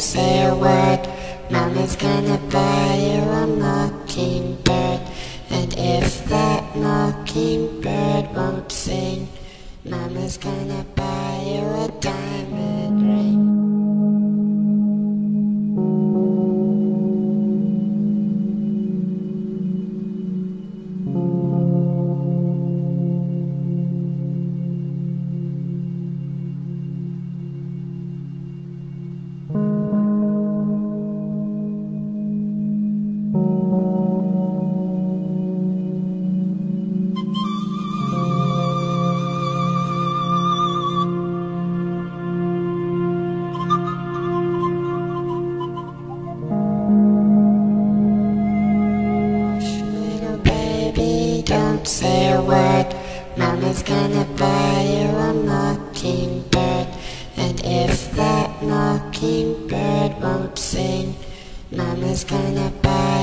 Say a word. Mama's gonna buy you a mockingbird. And if that mockingbird won't sing, Mama's gonna buy you a diamond gonna buy you a mockingbird. And if that mockingbird won't sing, Mama's gonna buy